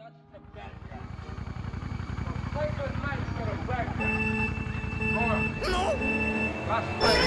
That's the no!